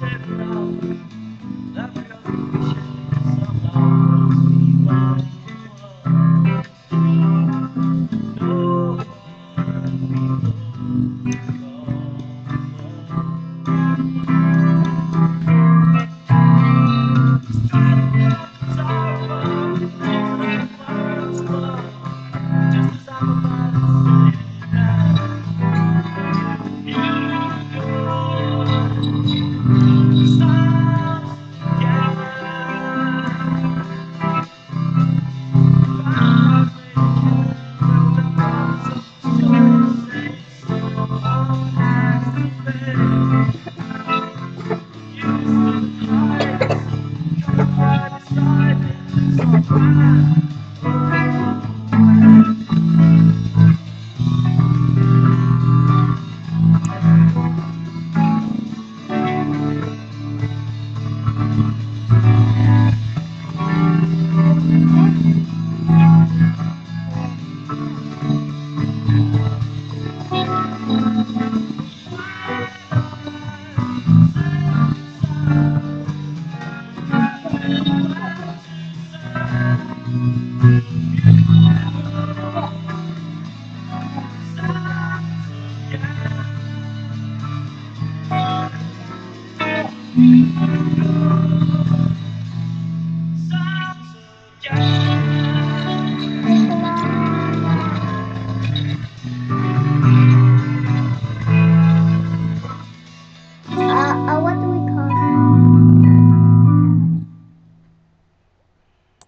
Thank you. Bye.